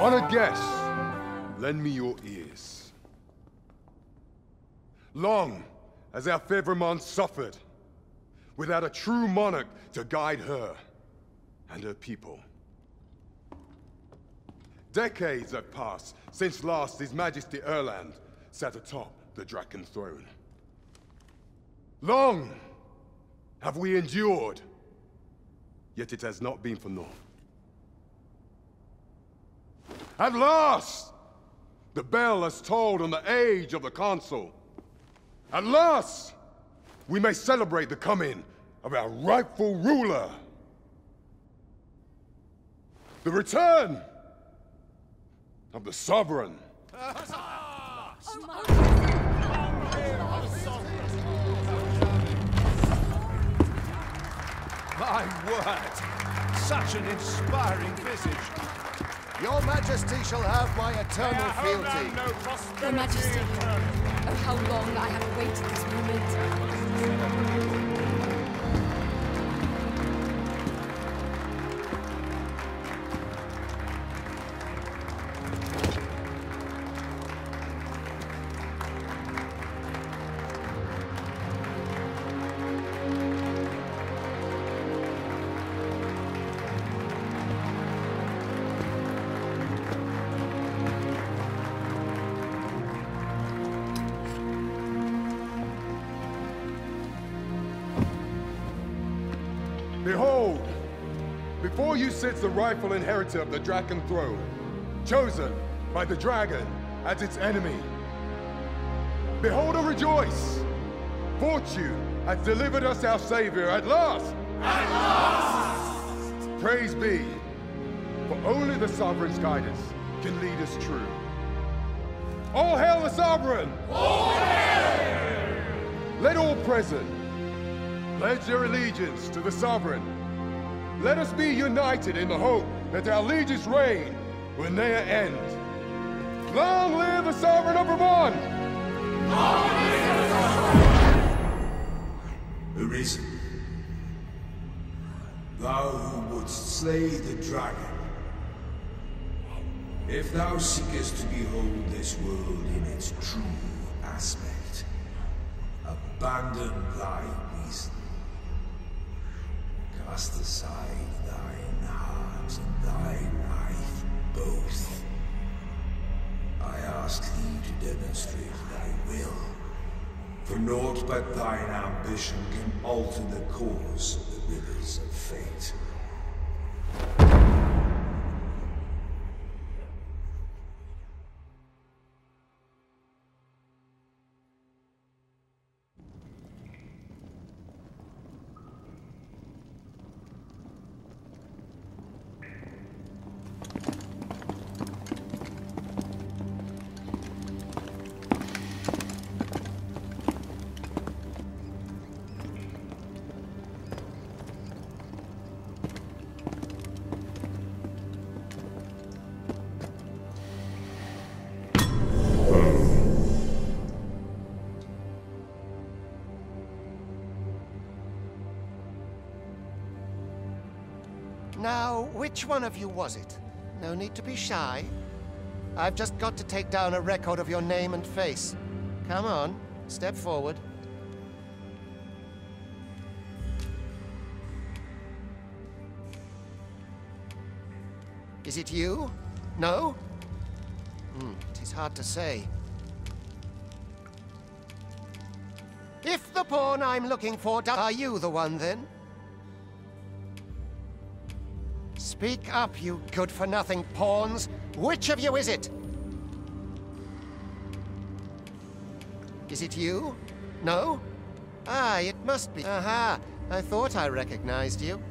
On a guess, lend me your ears. Long has our Vermund suffered, without a true monarch to guide her and her people. Decades have passed since last His Majesty Erland sat atop the Draken throne. Long have we endured, yet it has not been for naught. At last! The bell has tolled on the age of the Consul. At last! We may celebrate the coming of our rightful ruler. The return of the Sovereign. My word! Such an inspiring visage. Your Majesty shall have my eternal fealty. Your Majesty, oh how long I have awaited this moment. Behold, before you sits the rightful inheritor of the Draken throne, chosen by the dragon as its enemy. Behold and rejoice! Fortune has delivered us our savior at last! At last! Praise be, for only the sovereign's guidance can lead us true. All hail the sovereign! All hail! Let all present pledge your allegiance to the sovereign. Let us be united in the hope that our liege's reign will ne'er end. Long live the sovereign of Vermund! Arisen. Thou who wouldst slay the dragon. If thou seekest to behold this world in its true aspect, abandon thy reason. Cast aside thine heart and thy life both. I ask thee to demonstrate thy will. For naught but thine ambition can alter the course of the rivers of fate. Which one of you was it? No need to be shy. I've just got to take down a record of your name and face. Come on, step forward. Is it you? No? Hmm, it is hard to say. If the pawn I'm looking for, are you the one then? Speak up, you good-for-nothing pawns. Which of you is it? Is it you? No? Ah, it must be. Aha! I thought I recognized you.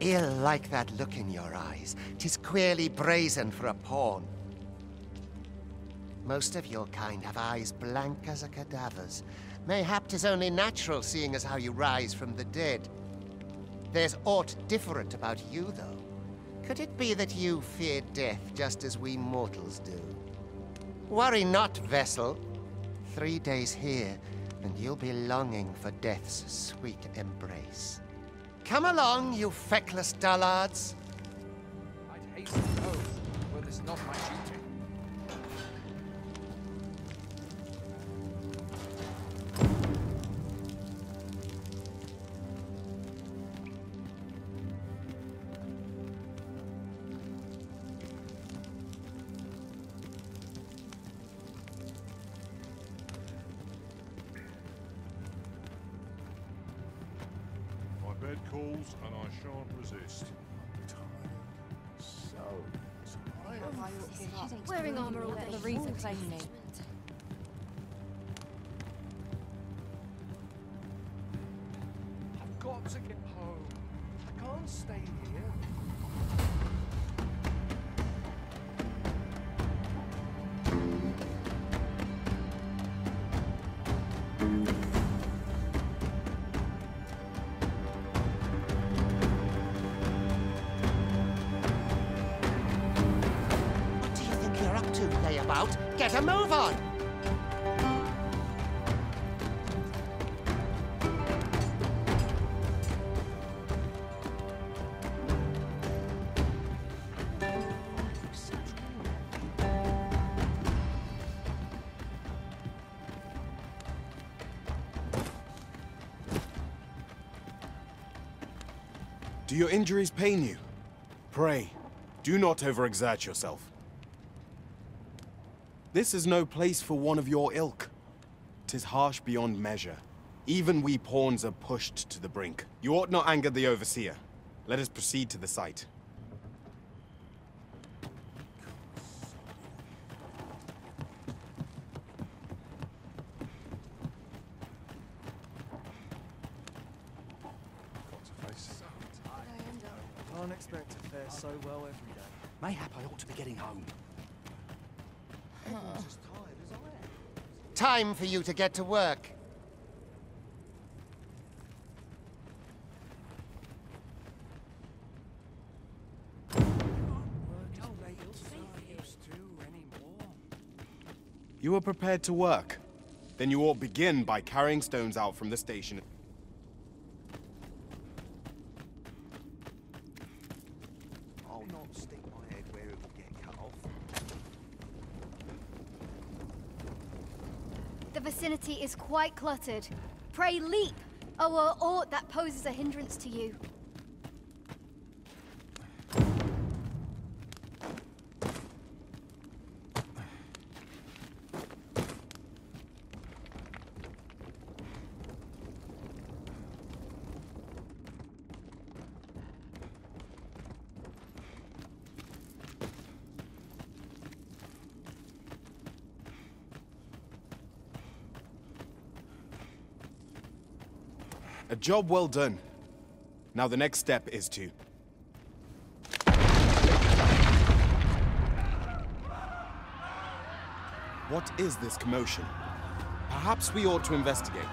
Ill like that look in your eyes. Tis queerly brazen for a pawn. Most of your kind have eyes blank as a cadaver's. Mayhap 'tis only natural, seeing as how you rise from the dead. There's aught different about you, though. Could it be that you fear death just as we mortals do? Worry not, vessel. Three days here, and you'll be longing for death's sweet embrace. Come along, you feckless dullards. I'd hasten home, were this not my duty. I've got to get home. I can't stay here. Get a move on! Do your injuries pain you? Pray, do not overexert yourself. This is no place for one of your ilk. Tis harsh beyond measure. Even we pawns are pushed to the brink. You ought not anger the Overseer. Let us proceed to the site. Can't expect to fare so well every day. Mayhap I ought to be getting home. Time for you to get to work. You are prepared to work. Then you ought begin by carrying stones out from the station. I'll not stick my head where it will get cut off. The vicinity is quite cluttered. Pray leap, or aught that poses a hindrance to you. Job well done. Now the next step is to... What is this commotion? Perhaps we ought to investigate.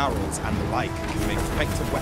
barrels and the like, can make effective weapons.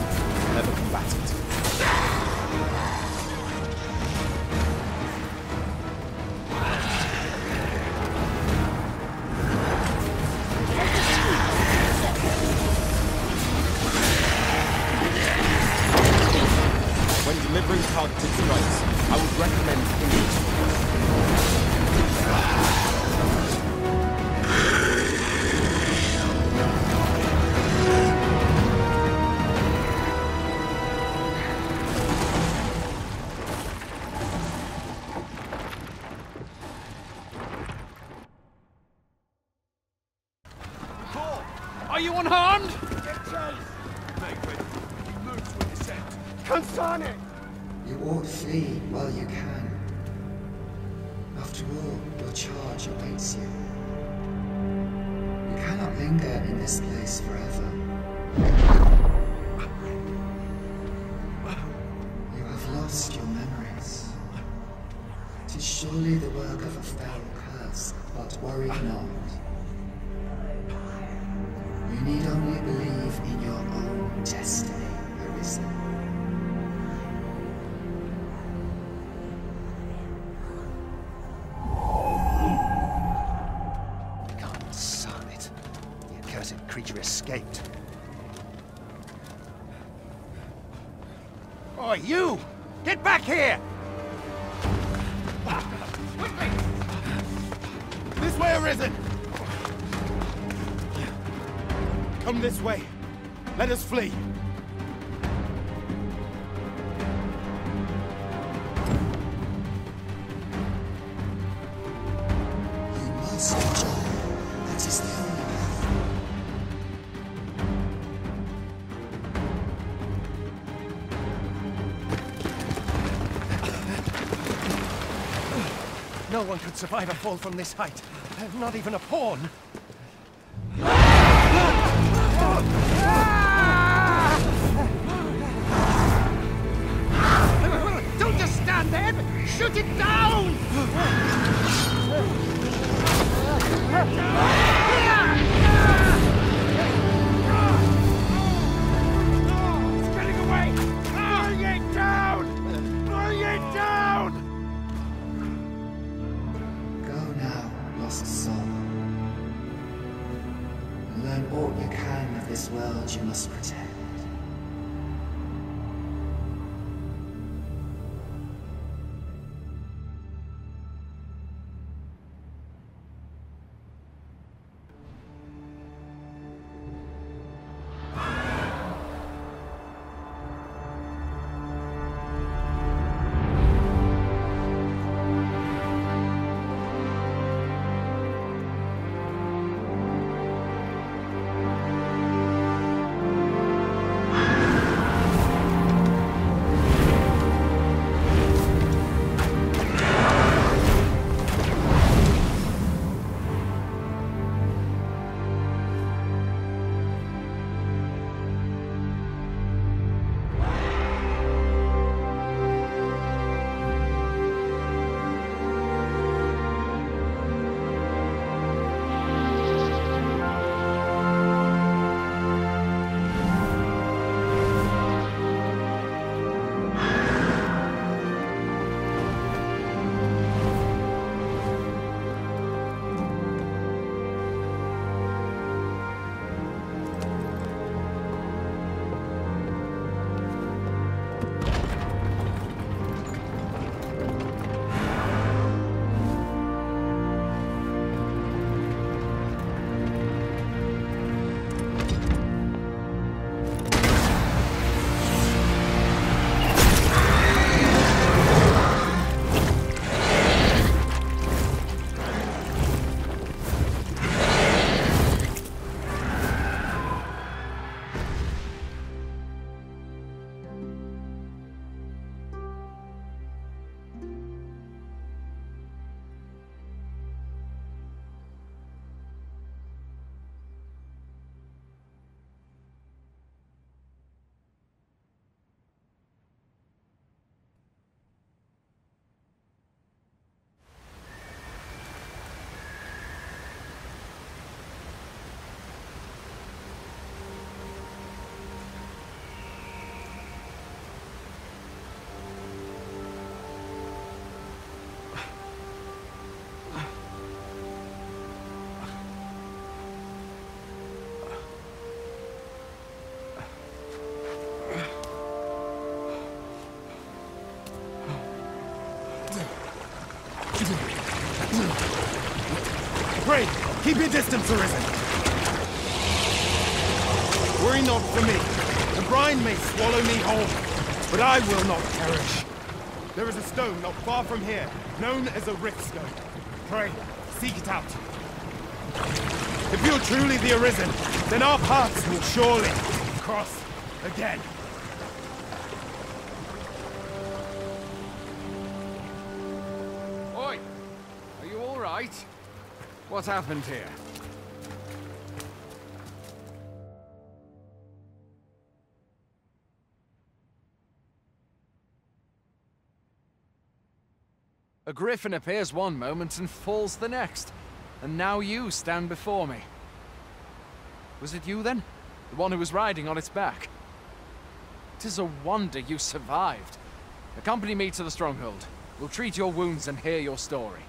worry not. You need only believe in your own destiny, Arisen. creature escaped. Oh, you! Get back here! Where is it? Come this way. Let us flee. No one could survive a fall from this height. Not even a pawn! Keep your distance, Arisen! Worry not for me. The brine may swallow me whole, but I will not perish. There is a stone not far from here, known as a Rift Stone. Pray, seek it out. If you're truly the Arisen, then our paths will surely cross again. What happened here? A griffin appears one moment and falls the next. And now you stand before me. Was it you then? The one who was riding on its back? Tis a wonder you survived. Accompany me to the stronghold. We'll treat your wounds and hear your story.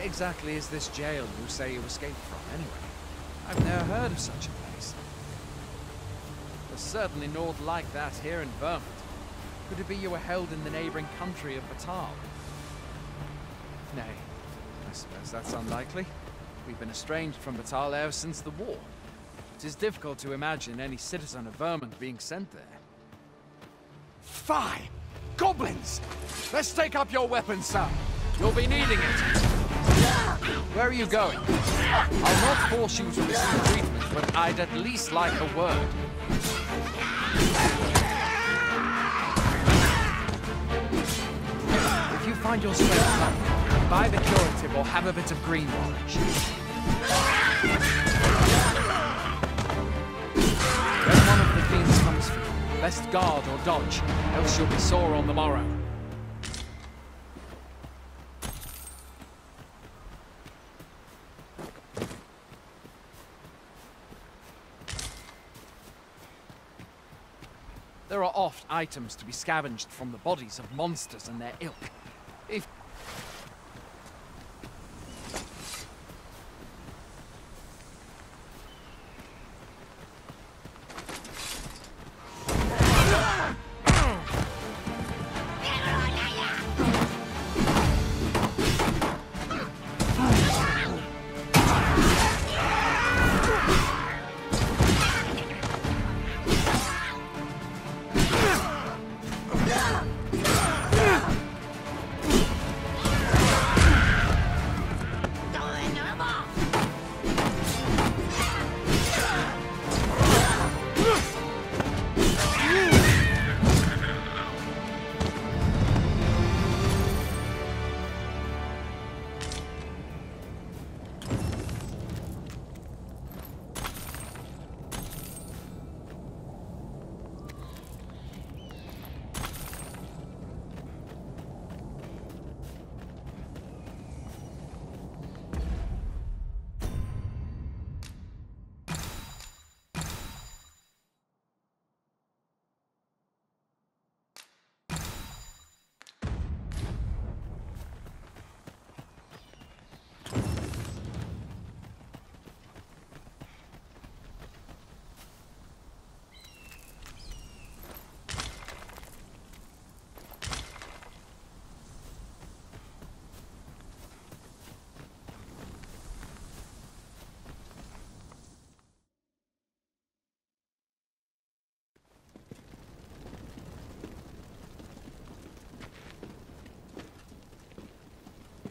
Where exactly is this jail you say you escaped from, anyway? I've never heard of such a place. There's certainly naught like that here in Vermund. Could it be you were held in the neighboring country of Battahl? Nay, I suppose that's unlikely. We've been estranged from Battahl ever since the war. It is difficult to imagine any citizen of Vermund being sent there. Fie! Goblins! Let's take up your weapons, sir. You'll be needing it. Where are you going? I'll not force you to receive treatment, but I'd at least like a word. If you find your strength up, buy the curative or have a bit of greenwarish. When one of the fiends comes for you, best guard or dodge, else you'll be sore on the morrow. There are oft items to be scavenged from the bodies of monsters and their ilk. If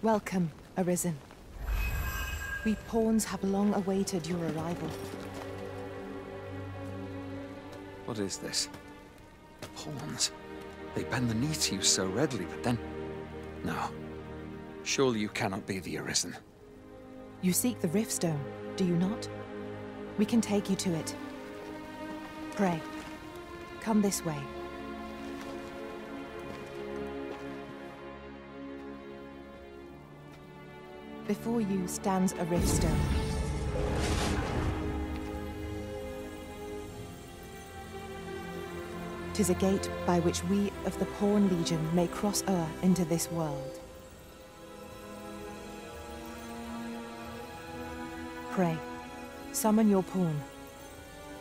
Welcome, Arisen. We pawns have long awaited your arrival. What is this? Pawns. They bend the knee to you so readily, but then... No. Surely you cannot be the Arisen. You seek the Riftstone, do you not? We can take you to it. Pray, come this way. Before you stands a Riftstone. Tis a gate by which we of the Pawn Legion may cross o'er into this world. Pray, summon your pawn.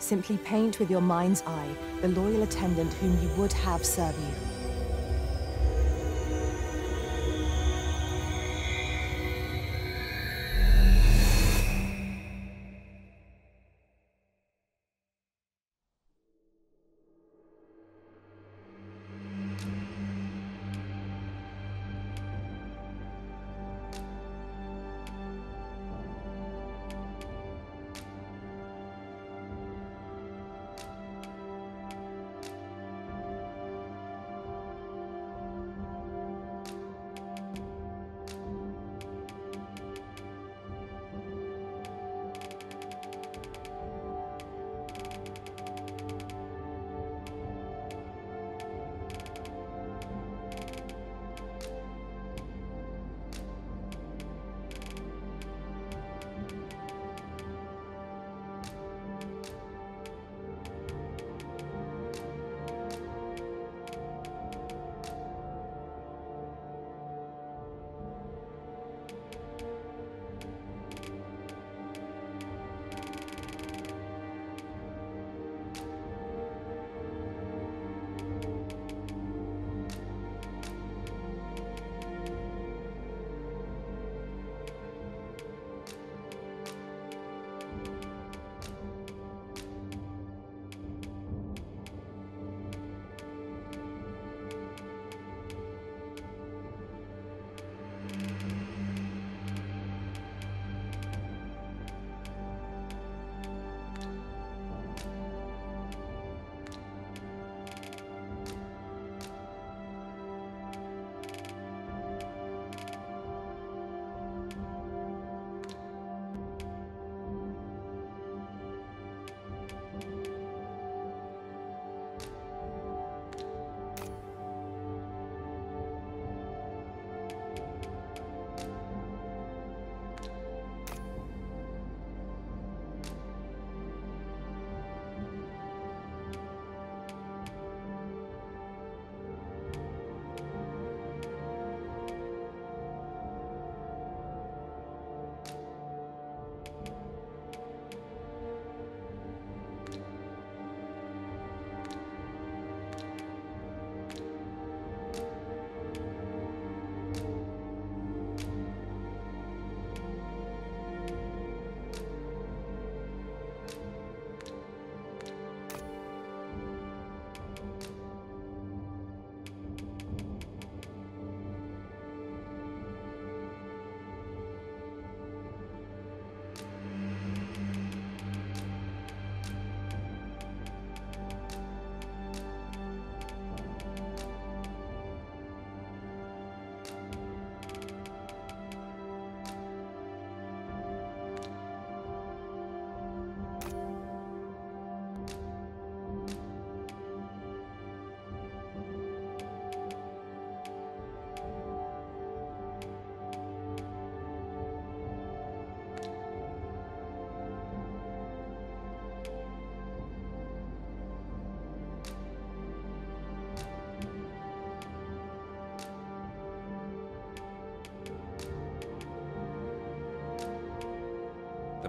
Simply paint with your mind's eye the loyal attendant whom you would have serve you.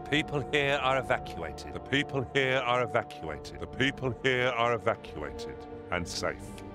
People here are evacuated. The people here are evacuated. The people here are evacuated and safe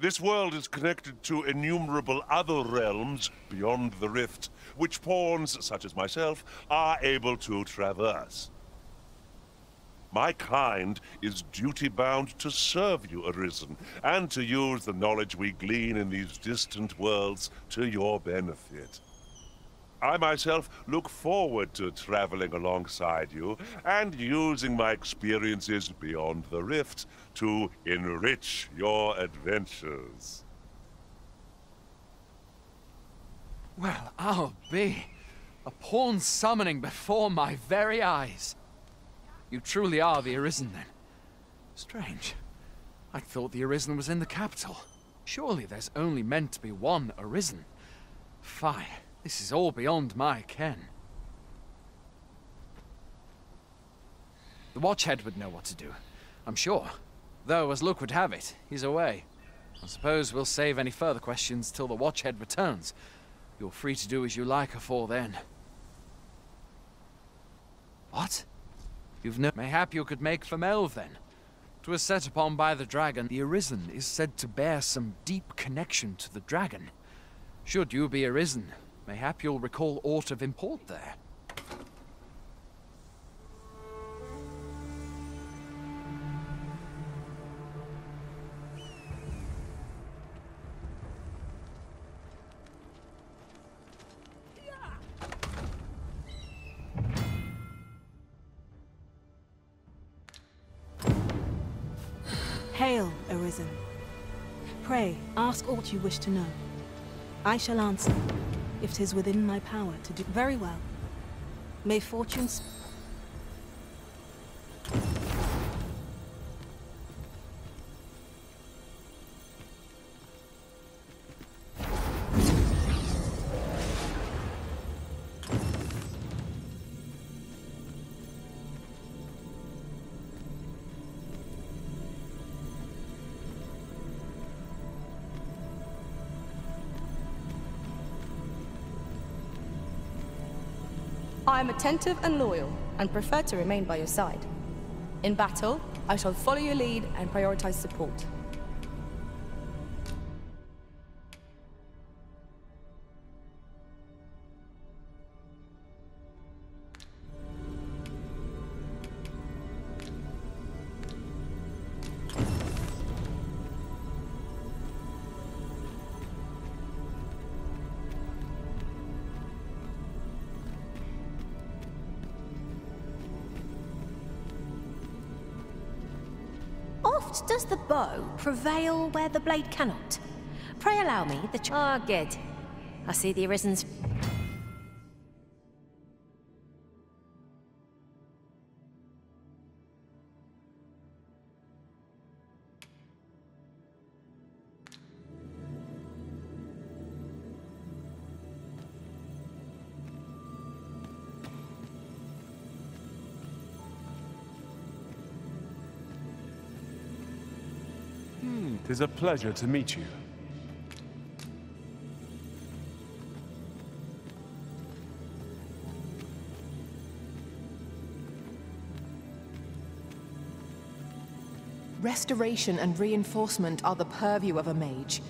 This world is connected to innumerable other realms beyond the rift, which pawns, such as myself, are able to traverse. My kind is duty-bound to serve you, Arisen, and to use the knowledge we glean in these distant worlds to your benefit. I myself look forward to traveling alongside you and using my experiences beyond the rift to enrich your adventures. Well, I'll be. A pawn summoning before my very eyes. You truly are the Arisen, then. Strange. I thought the Arisen was in the capital. Surely there's only meant to be one Arisen. Fie. This is all beyond my ken. The Watchhead would know what to do, I'm sure. Though, as luck would have it, he's away. I suppose we'll save any further questions till the Watchhead returns. You're free to do as you like afore then. What? You've no... Mayhap you could make for Melve, then. Twas set upon by the dragon. The Arisen is said to bear some deep connection to the dragon. Should you be Arisen, mayhap you'll recall aught of import there. Hail, Arisen. Pray, ask aught you wish to know. I shall answer, if 'tis within my power to do very well. May fortune... I am attentive and loyal, and prefer to remain by your side. In battle, I shall follow your lead and prioritize support. Bow prevail where the blade cannot. Pray allow me the Ah, good. I see the Arisen's... tis a pleasure to meet you. Restoration and reinforcement are the purview of a mage.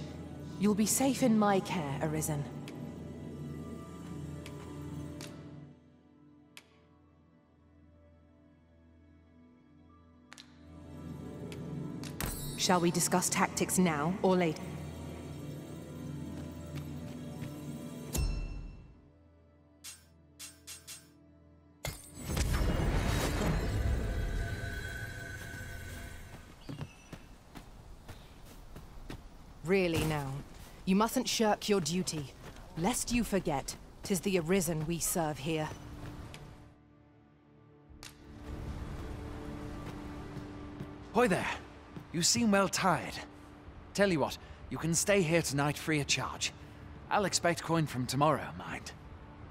You'll be safe in my care, Arisen. Shall we discuss tactics now or later? Really now, you mustn't shirk your duty. Lest you forget, tis the Arisen we serve here. Hoy there. You seem well tired. Tell you what, you can stay here tonight free of charge. I'll expect coin from tomorrow, mind.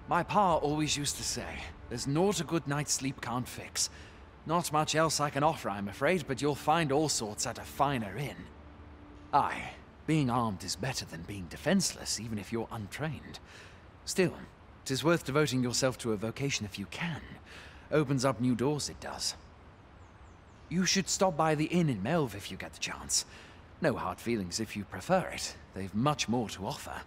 My pa always used to say, there's naught a good night's sleep can't fix. Not much else I can offer, I'm afraid, but you'll find all sorts at a finer inn. Aye, being armed is better than being defenseless, even if you're untrained. Still, 'tis worth devoting yourself to a vocation if you can. Opens up new doors, it does. You should stop by the inn in Melve if you get the chance. No hard feelings if you prefer it. They've much more to offer.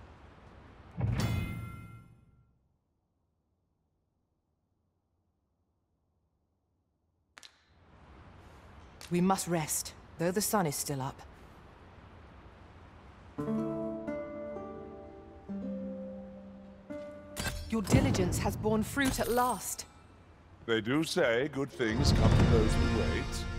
We must rest, though the sun is still up. Your diligence has borne fruit at last. They do say good things come to those who wait.